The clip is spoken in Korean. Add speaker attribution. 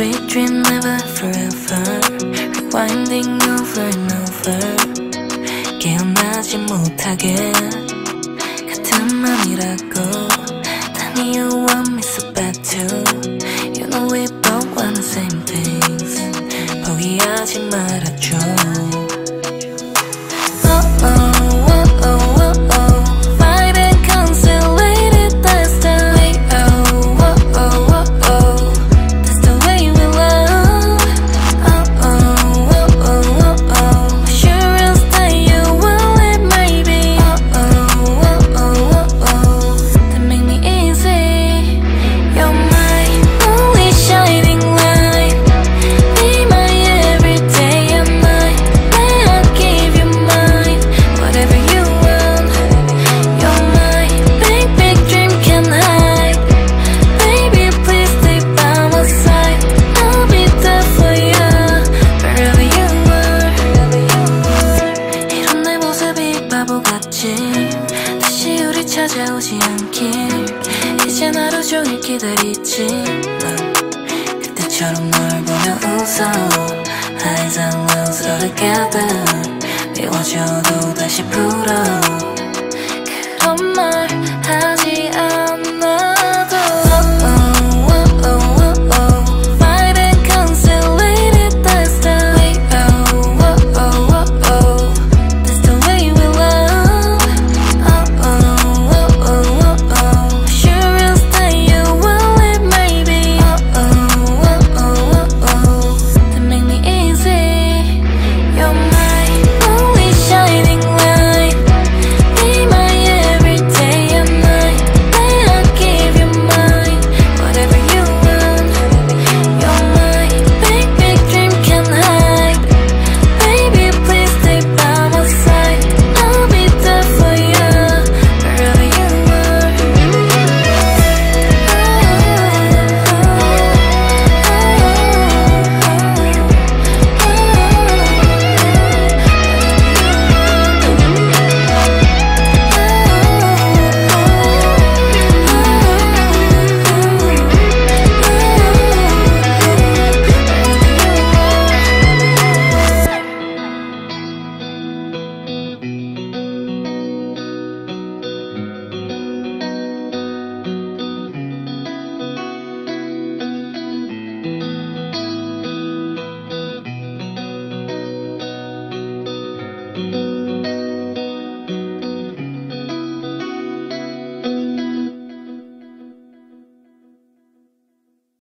Speaker 1: sweet dream never forever Rewinding over and over 깨어나지 못하게 같은 맘이라고 Tell me you want me so bad too You know we both want the same things 포기하지 말아 이젠 하루 종일 기다리지 난 그때처럼 널 보며 웃어 Highs and lows all together